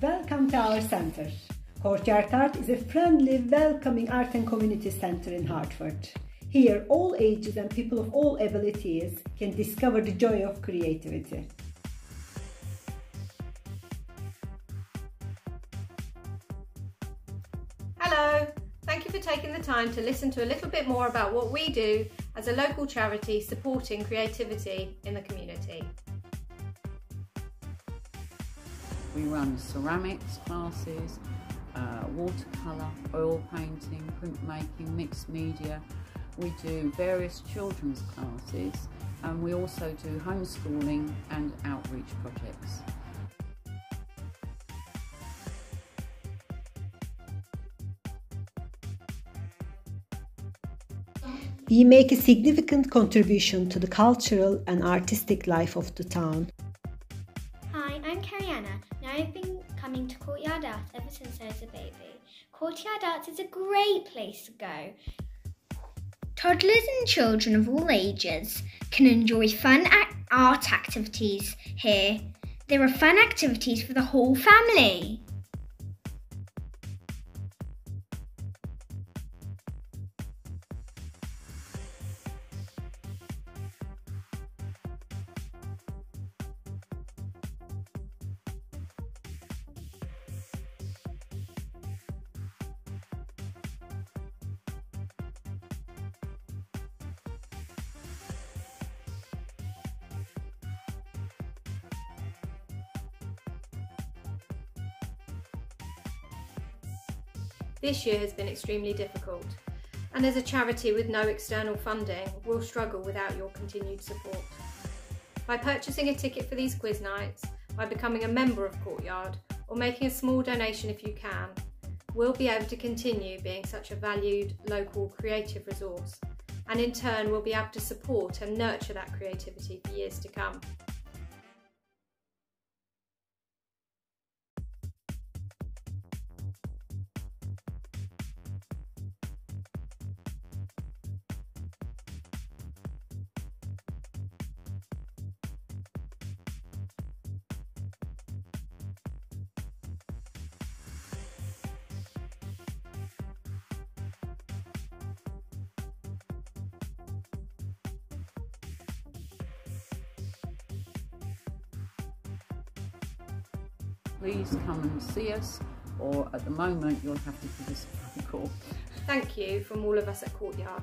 Welcome to our center. Courtyard Art is a friendly, welcoming art and community center in Hertford. Here, all ages and people of all abilities can discover the joy of creativity. Hello, thank you for taking the time to listen to a little bit more about what we do as a local charity supporting creativity in the community. We run ceramics classes, uh, watercolour, oil painting, printmaking, mixed media. We do various children's classes and we also do homeschooling and outreach projects. We make a significant contribution to the cultural and artistic life of the town. Hi, I'm Cariana. Now I've been coming to Courtyard Arts ever since I was a baby. Courtyard Arts is a great place to go. Toddlers and children of all ages can enjoy fun art activities here. There are fun activities for the whole family. This year has been extremely difficult, and as a charity with no external funding, we'll struggle without your continued support. By purchasing a ticket for these quiz nights, by becoming a member of Courtyard, or making a small donation if you can, we'll be able to continue being such a valued local creative resource, and in turn we'll be able to support and nurture that creativity for years to come. Please come and see us or at the moment you'll have to give us a call. Thank you from all of us at Courtyard.